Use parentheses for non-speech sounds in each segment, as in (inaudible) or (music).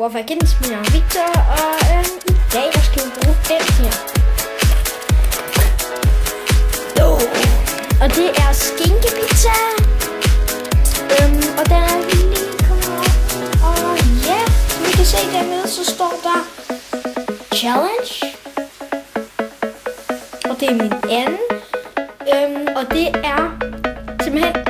Warwickens, mit navn Victor, og øhm, i dag der skal vi bruge den her. Og det er skinkepizza. Øhm, og der er lige kommet op. Og ja, yeah, vi kan se dernede, så står der challenge. Og det er min anden. Øhm, og det er simpelthen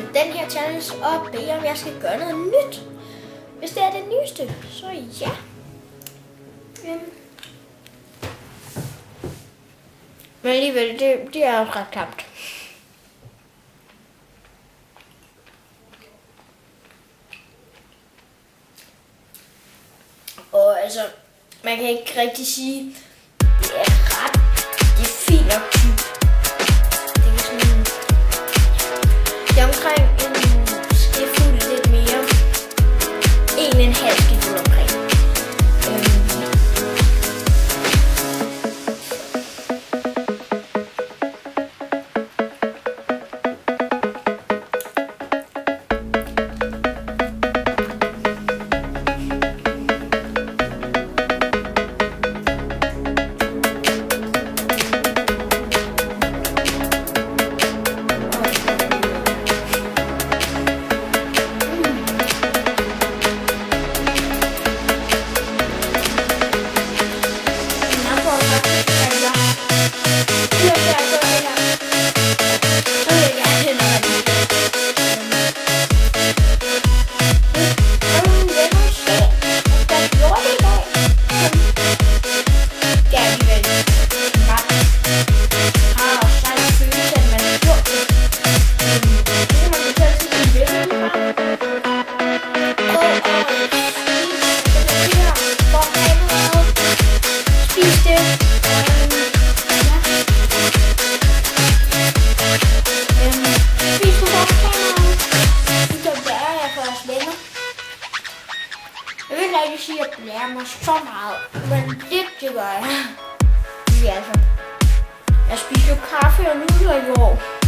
den her challenge og bede om, jeg skal gøre noget nyt. Hvis det er det nyeste, så ja. Øhm. Men alligevel, det, det er ret klamt. Og altså, man kan ikke rigtig sige, det er ret, det er fint nok Det var jeg. Det er altså. Jeg spiser jo kaffe og nudler i går.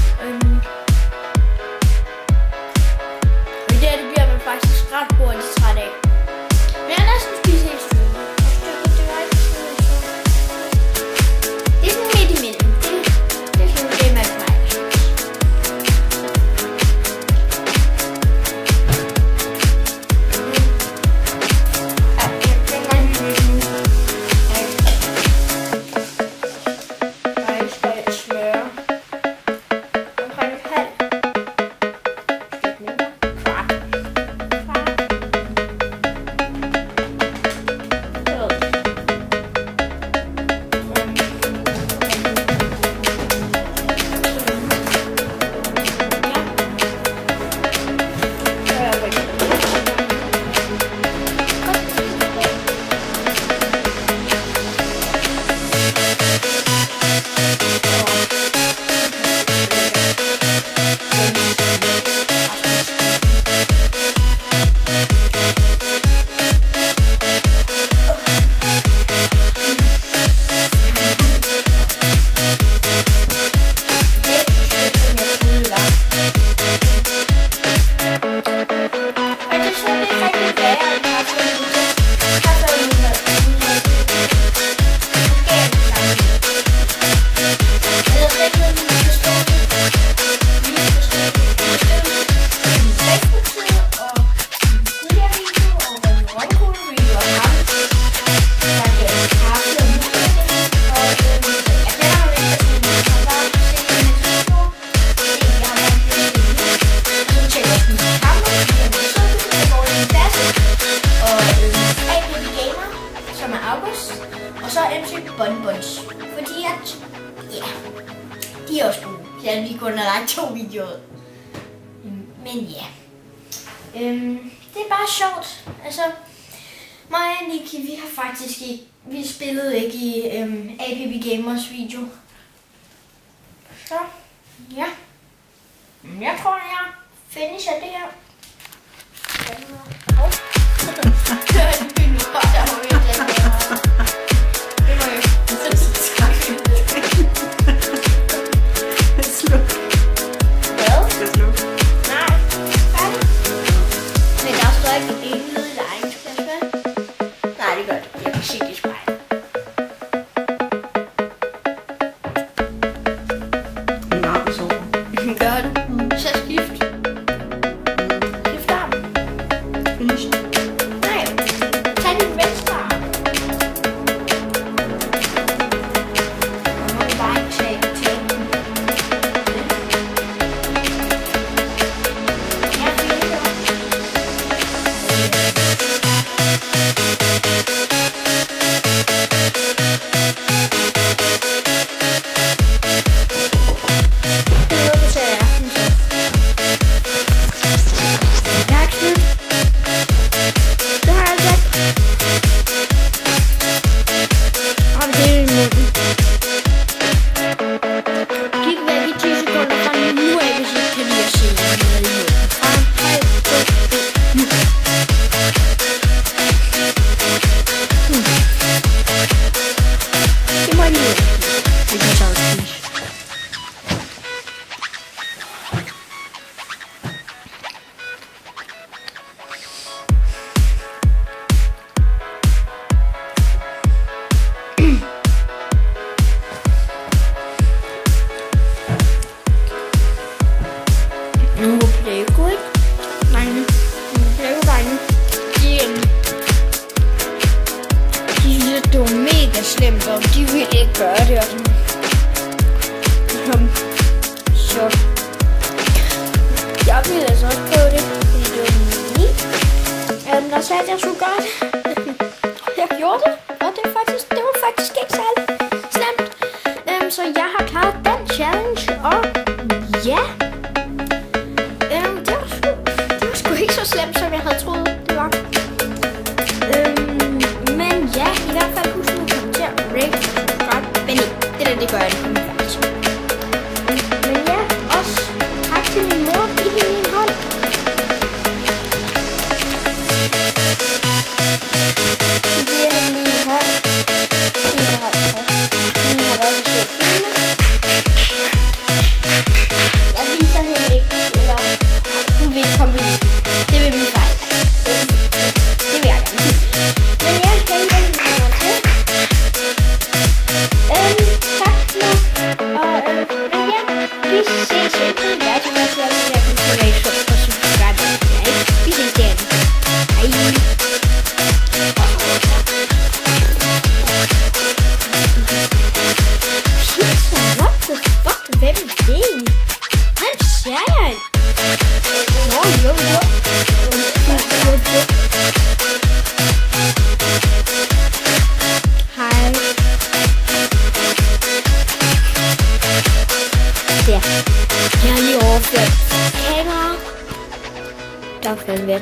bare to videoer. Men ja. Øhm, det er bare sjovt. Altså, mig og Niki, vi har faktisk ikke, vi spillede ikke i øhm, APB Gamers video. Så, ja. Jeg tror, jeg finisher det her. Oh. (laughs) være slemt, og de ville ikke gøre det, og sådan. Så. Jeg ville altså også prøve det, fordi det var min øhm, der sagde, at jeg skulle (laughs) jeg gjorde det, og det, faktisk, det var faktisk ikke særlig slemt. Øhm, så jeg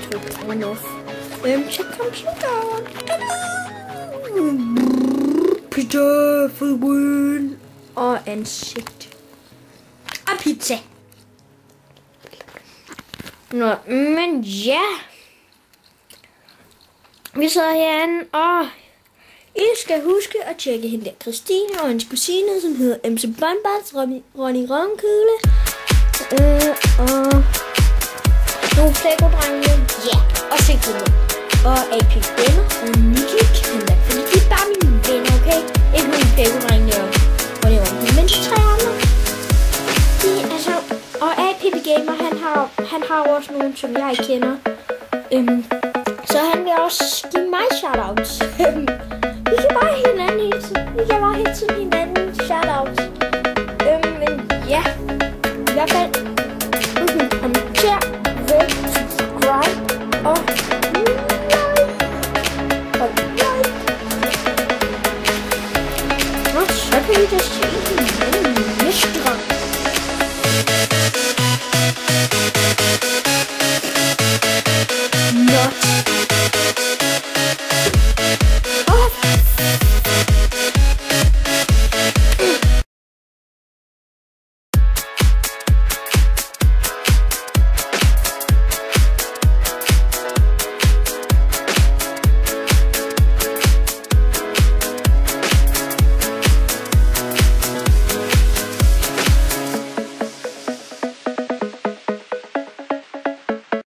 er fandme ved at trykke on off. Pizza for win. and shit. Og pizza. Nå, men ja. Vi sidder herinde, og I skal huske at tjekke hende der Christine og hendes kusine, som hedder MC Bonbons, Ronny, Ronny Øh, og har jo også